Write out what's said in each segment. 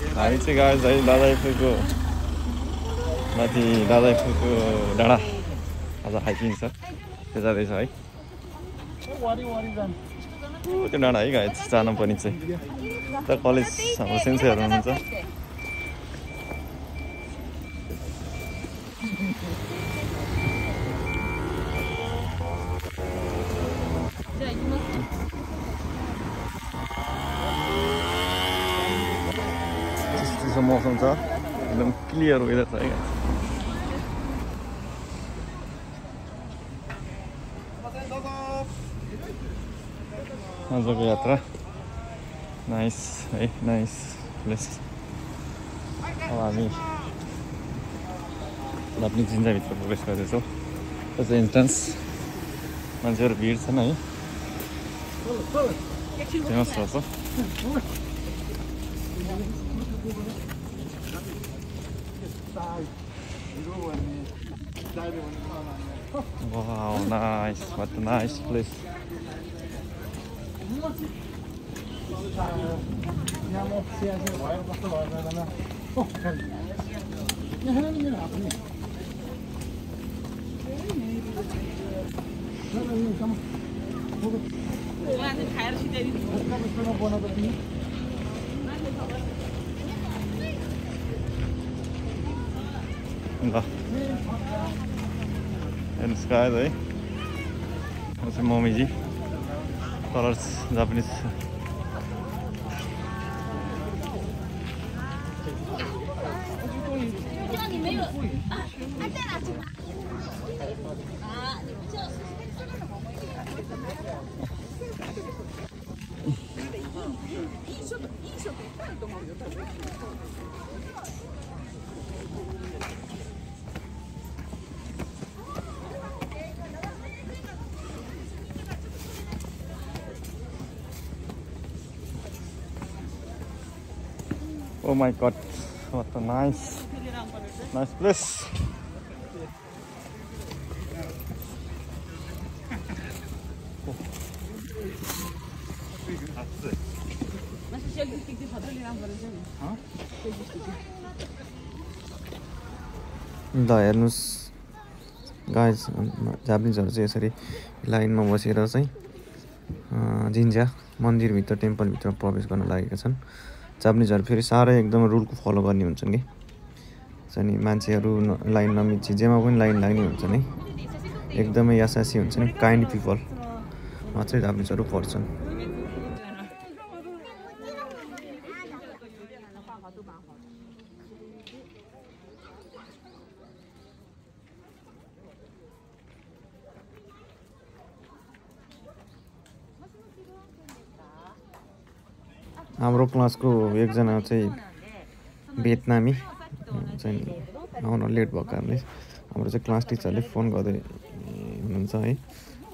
हामी चाहिँ गएको है दादाइपुरको माथि दादाइपुरको डाँडा आज हाइकिङ छ त्यो जाँदैछ है त्यो डाँडा है गाई जानु पनि चाहिँ त कलेज हाम्रो सेन्सेहरू हुनुहुन्छ चिसो मौसम छ एकदम क्लियर वेदर छ है guys। आजको यात्रा नाइस है नाइस प्लेस अब हामी लाप्ने जिन्जाभित्र प्रवेश गर्दैछौँ त्यो चाहिँ इन्ट्रान्स मान्छेहरू भिड छन् है फेमस छ Wow, nice. What a nice place. ल हेर्नुहोस् गायद है यो चाहिँ मम्मीजी colours Japanese Oh my god, what a nice, nice place. ल हेर्नुहोस्। गाई जापानिजहरू चाहिँ यसरी लाइनमा बसेर चाहिँ जिन्जा मन्दिरभित्र टेम्पलभित्र प्रवेश गर्न लागेका छन्। जापानिजहरू फेरि साह्रै एकदम रुलको फलो गर्ने हुन्छन् कि? चाहिँ नि मान्छेहरू लाइन नमिच्ची जेमा पनि लाइन लाग्ने हुन्छन् है एकदमै यासासी हुन्छन् काइन्ड पिपल। मात्रै जापानिजहरू पर्छन्। हाम्रो क्लासको एकजना चाहिँ भियतनामी अँ, चाहिँ आउन लेट भएको कारणले हाम्रो चाहिँ क्लास टिचरले फोन गर्दै हुनुहुन्छ है।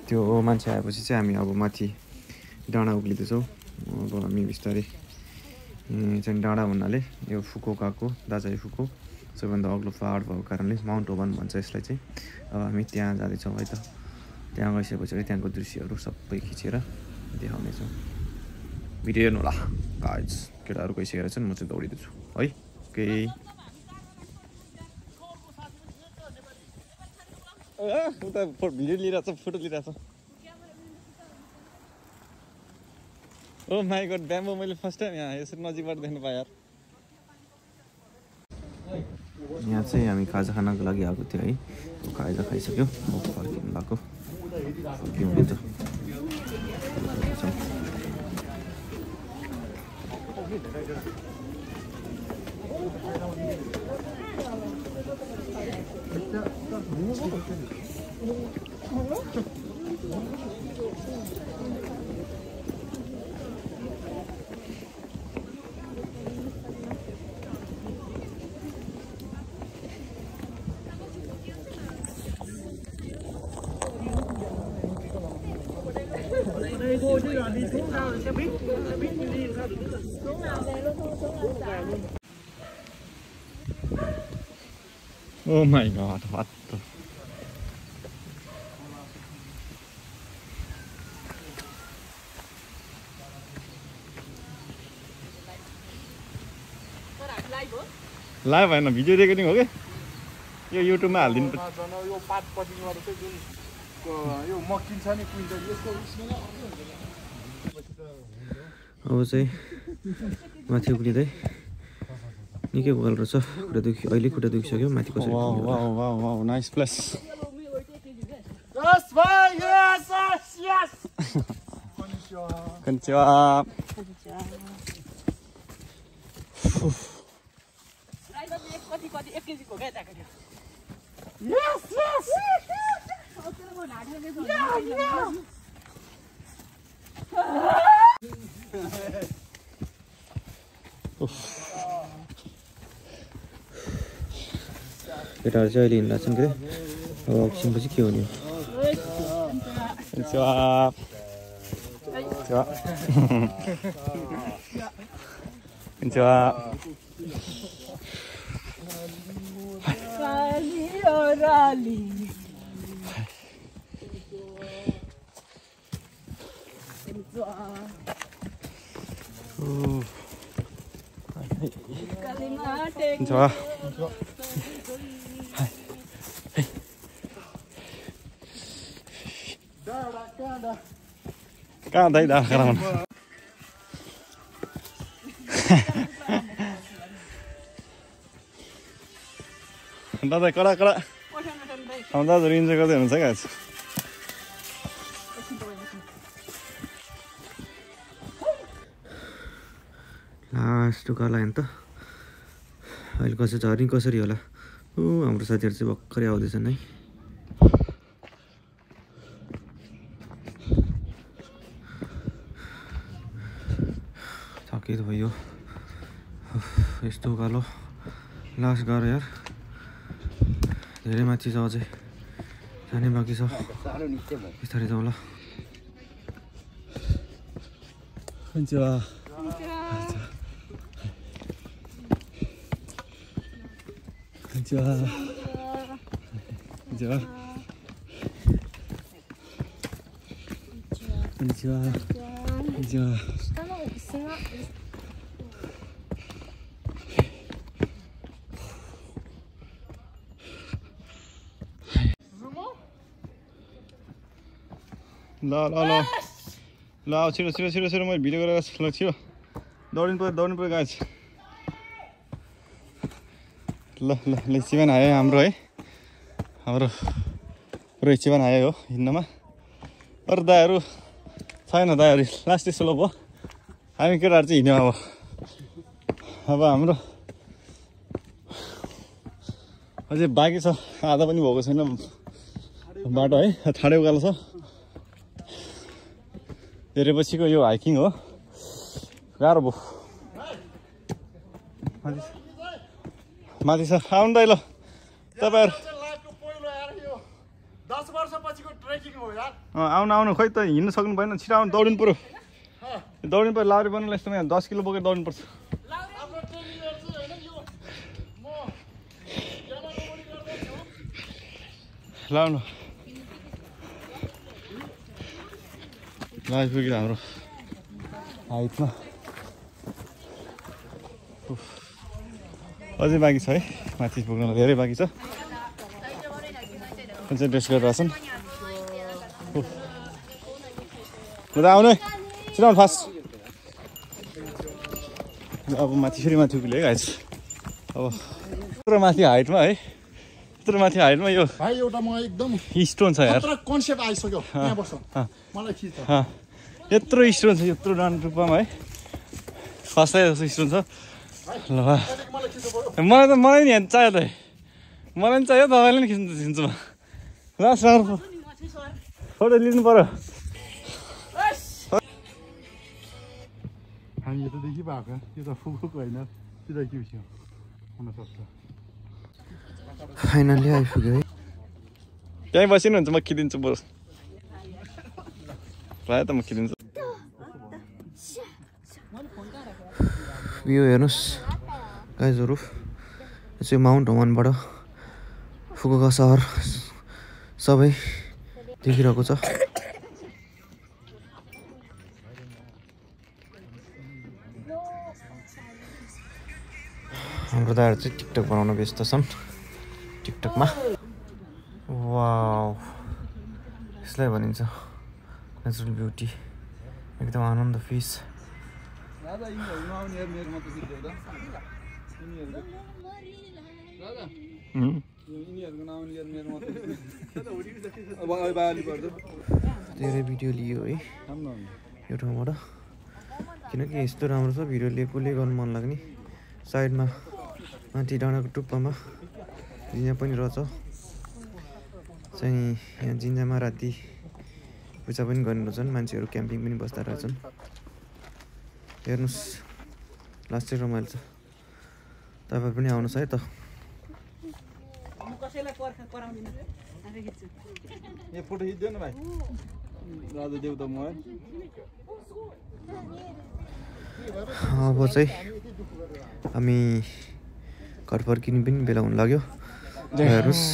त्यो मान्छे आएपछि चाहिँ हामी अब माथि डाँडा उक्लिँदैछौँ। अब हामी बिस्तारै चाहिँ डाँडा भन्नाले यो फुकोकाको दाजाई फुको सबैभन्दा अग्लो पाहाड भएको कारणले माउन्ट ओभन भन्छ यसलाई चाहिँ। अब हामी त्यहाँ जाँदैछौँ है त। त्यहाँ गइसकेपछि त्यहाँको दृश्यहरू सबै खिचेर देखाउनेछौँ। भिडियो हेर्नु होला गाइज केटाहरू गइसकेर छन् म चाहिँ दौडिँदैछु है ओके उता भिडियो लिइरहेको छ फोटो लिइरहेको छ ओ माई गड ब्याम्बो मैले फर्स्ट टाइम यहाँ यसरी नजिकबाट देख्नु पाएँ यार यहाँ चाहिँ हामी खाजा खानको लागि आएको थियो है खाजा खाइसक्यो फर्किनु भएको けでゃ丈夫です。फर्किनु हुन्छ Oh my god, what the... live भएन भिडियो रेकर्डिङ हो कि यो युट्युबमा हालिदिनु पर्छ झन् यो मकिन्छ नि कुइन्टल यसको अब चाहिँ माथि उक्लिँदै निकै उकालो रहेछ। खुट्टा दुखि अहिले खुट्टा दुखिसक्यो माथि कसरी? नाइस प्लेस यस भाइ यस यस कन्चिवा कति कति एक केजीको क्या ज्याकेट केटाहरू चाहिँ अहिले हिँड्दा छन् के अब एकछिनपछि के हुने हो कन्चिवा कन्चिवा कन्चिवा कन्चिवा कहाँ दाइ डाँडा कराउनु दादा कडा कडा दाजुहरू इन्जोय गर्दै हुनुहुन्छ क्या लास्ट उकालो आयो नि त अहिले कसरी झर्ने कसरी होला? ऊ हाम्रो साथीहरू चाहिँ भर्खरै आउँदैछन् है। थकित भयो। यस्तो उकालो लास्ट गएर यार। धेरै माथि छ अझै। जाने बाँकी छ। बिस्तारै जाउँ ल कन्चिवा कन्चिवा कन्चिवा कन्चिवा कन्चिवा ल ल ल ल अब छिटो छिटो छिटो छिटो मैले भिडियो गरेर ल छिटो दौडिनु पऱ्यो दौडिनु पऱ्यो गाछ ल ल ल चिवान आयो हाम्रो है। हाम्रो रोहित चिवान आयो हो हिँड्नमा अरू दायाहरू छैन दायाहरू लास्ट स्लो भयो हामी केटाहरू चाहिँ हिँड्यौँ अब अब हाम्रो अझै बाँकी छ आधा पनि भएको छैन बाटो है ठाडे उकालो छ धेरै यो हाइकिङ हो। गाह्रो भयो माथि छ। आउनु त है ल तपाईँहरू आउनु आउनु खोइ त हिँड्नु सक्नु भएन। छिटो आउनु दौडिनु पऱ्यो दौडिनु पऱ्यो लाउरी बनाउनु यस्तोमा यहाँ दस किलो बोकेर दौडिनु पर्छ। आफ्नो ट्रेनिङहरू चाहिँ होइन यो। म क्यामेरा गर्दैछु। लाउनु। ल आइपुग्यो हाम्रो? हाइटमा। अझै बाँकी छ है? माथि पुग्न धेरै बाँकी छ। कुन चाहिँ ड्रेस गरेर छन्? उता आउनु। है आउनु फास्ट अब माथि फेरि माथि उक्लियो है गाइस अब यत्रो माथि हाइटमा है। यत्रो माथि हाइटमा यो भाइ एउटा म एकदम स्टोन छ यार। कन्सेप्ट आइसक्यो। मलाई यत्रो स्टोन छ यत्रो डन्डुपामा है। खसाइ जस्तो स्टोन छ। ल। मलाई त मलाई नि हेर्नु चाहियो त। मलाई पनि चाहियो तपाईँले नि खिच्नु खिच्छु म। लास्ट राउन्ड फोटो लिनु पऱ्यो हामी यतादेखि भएको यो त फुकुको होइन सिधा के थियो हुनसक्छ। फाइनली आइपुग्यो है। त्यहीँ बसिनुहुन्छ म खिदिन्छु बरु। प्रायः त म खिदिन्छु यो हेर्नुहोस् गाइजहरू यो चाहिँ माउन्ट हमानबाट फुकुका सहर सबै देखिरहेको छ हाम्रो दादाहरू चाहिँ टिकटक बनाउन व्यस्त छन् टिकटकमा वाउ यसलाई भनिन्छ नेचुरल ब्युटी एकदम आनन्द फिस दादा यिनीहरू हेर मेरोमा त यिनीहरूको दादा नआउने मेरोमा धेरै भिडियो लियो है यो ठाउँबाट किनकि यस्तो राम्रो छ भिडियो लिएकोले गर्नु मन लाग्ने साइडमा माथि डाँडाको टुप्पामा जिन्जा पनि रहेछ चाहिँ यहाँ जिन्जामा राति पूजा पनि गर्ने रहेछन् मान्छेहरू क्याम्पिङ पनि बस्दा रहेछन् हेर्नुहोस् लास्ट चाहिँ रमाइलो छ। तपाईँ पनि आउनुहोस् है त। फोटो खिच्दैन भाइ। राजा देउता म अब चाहिँ हामी घर फर्किने पनि बेला हुनु लाग्यो। हेर्नुहोस्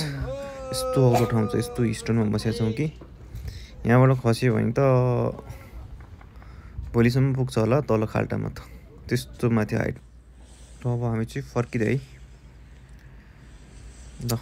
यस्तो अग्लो ठाउँ छ यस्तो स्टोनमा बसेका छौँ कि। यहाँबाट खस्यो भने त भोलिसम्म पुग्छ होला तल खाल्टामा त। त्यस्तो माथि हाइट अब हामी चाहिँ फर्किँदै है। ल।